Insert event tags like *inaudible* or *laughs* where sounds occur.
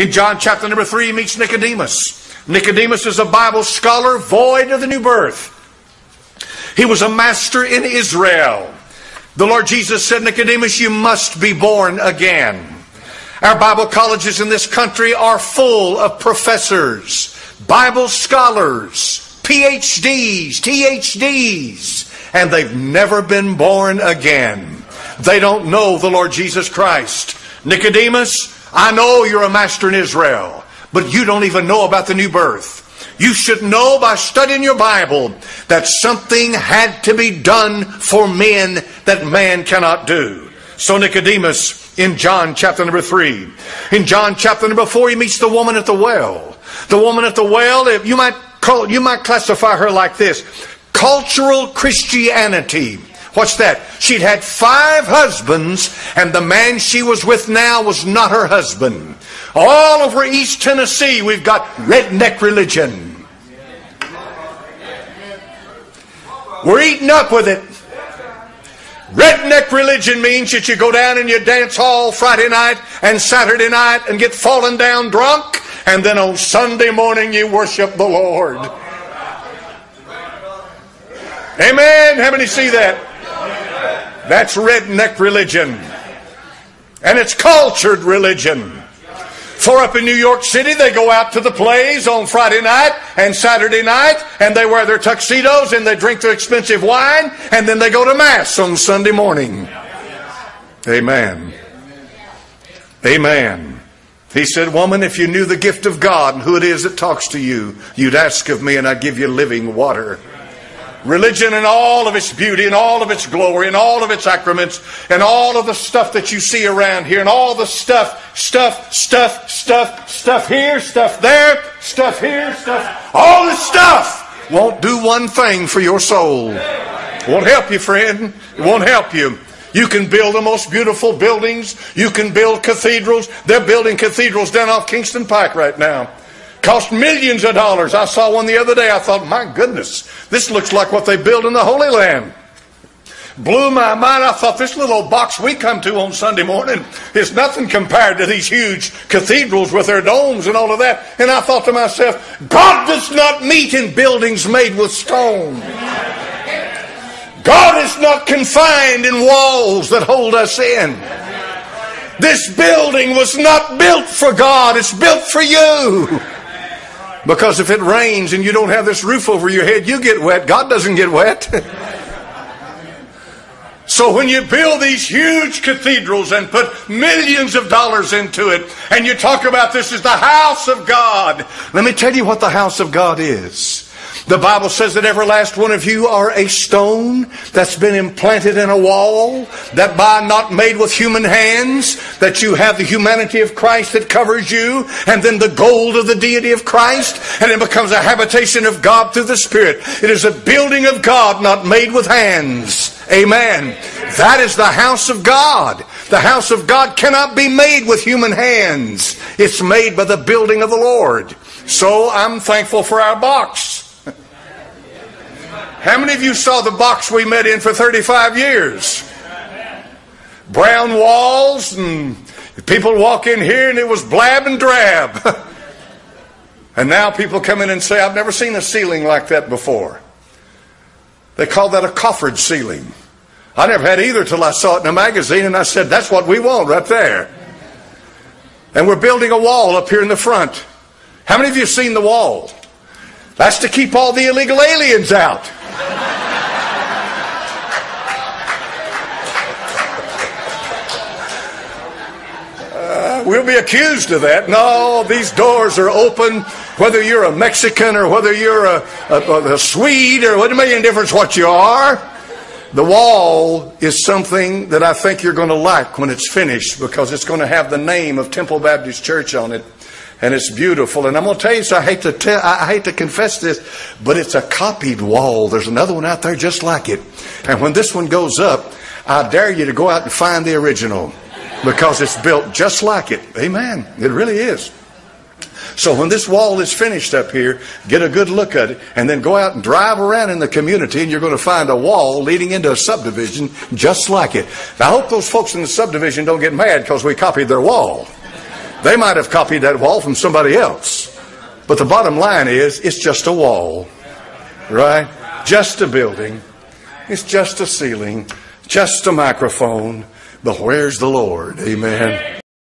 In John chapter number 3, he meets Nicodemus. Nicodemus is a Bible scholar void of the new birth. He was a master in Israel. The Lord Jesus said, Nicodemus, you must be born again. Our Bible colleges in this country are full of professors, Bible scholars, PhDs, THDs, and they've never been born again. They don't know the Lord Jesus Christ. Nicodemus, I know you're a master in Israel, but you don't even know about the new birth. You should know by studying your Bible that something had to be done for men that man cannot do. So Nicodemus in John chapter number 3. In John chapter number 4 he meets the woman at the well. The woman at the well, you might call you might classify her like this. Cultural Christianity. What's that? She'd had five husbands, and the man she was with now was not her husband. All over East Tennessee, we've got redneck religion. We're eating up with it. Redneck religion means that you go down in your dance hall Friday night and Saturday night and get fallen down drunk, and then on Sunday morning you worship the Lord. Amen. How many see that? That's redneck religion. And it's cultured religion. For up in New York City, they go out to the plays on Friday night and Saturday night, and they wear their tuxedos and they drink their expensive wine, and then they go to Mass on Sunday morning. Amen. Amen. He said, Woman, if you knew the gift of God and who it is that talks to you, you'd ask of me, and I'd give you living water. Religion and all of its beauty and all of its glory and all of its accrements and all of the stuff that you see around here and all the stuff, stuff, stuff, stuff, stuff here, stuff there, stuff here, stuff, all the stuff won't do one thing for your soul. Won't help you, friend. It won't help you. You can build the most beautiful buildings. You can build cathedrals. They're building cathedrals down off Kingston Pike right now. Cost millions of dollars. I saw one the other day. I thought, my goodness, this looks like what they build in the Holy Land. Blew my mind. I thought this little box we come to on Sunday morning is nothing compared to these huge cathedrals with their domes and all of that. And I thought to myself, God does not meet in buildings made with stone. God is not confined in walls that hold us in. This building was not built for God, it's built for you. Because if it rains and you don't have this roof over your head, you get wet. God doesn't get wet. *laughs* so when you build these huge cathedrals and put millions of dollars into it, and you talk about this as the house of God, let me tell you what the house of God is. The Bible says that every last one of you are a stone that's been implanted in a wall, that by not made with human hands, that you have the humanity of Christ that covers you, and then the gold of the deity of Christ, and it becomes a habitation of God through the Spirit. It is a building of God not made with hands. Amen. That is the house of God. The house of God cannot be made with human hands. It's made by the building of the Lord. So I'm thankful for our box. How many of you saw the box we met in for 35 years? Brown walls, and people walk in here and it was blab and drab. *laughs* and now people come in and say, I've never seen a ceiling like that before. They call that a coffered ceiling. I never had either till I saw it in a magazine and I said, that's what we want right there. And we're building a wall up here in the front. How many of you seen the wall? That's to keep all the illegal aliens out. We'll be accused of that. No, these doors are open, whether you're a Mexican or whether you're a, a, a Swede or what makes any difference what you are. The wall is something that I think you're going to like when it's finished because it's going to have the name of Temple Baptist Church on it and it's beautiful. And I'm going to tell you, so I hate to tell, I hate to confess this, but it's a copied wall. There's another one out there just like it. And when this one goes up, I dare you to go out and find the original because it's built just like it. Amen. It really is. So when this wall is finished up here, get a good look at it, and then go out and drive around in the community, and you're going to find a wall leading into a subdivision just like it. Now, I hope those folks in the subdivision don't get mad because we copied their wall. They might have copied that wall from somebody else. But the bottom line is, it's just a wall. Right? Just a building. It's just a ceiling. Just a microphone. But where's the Lord? Amen.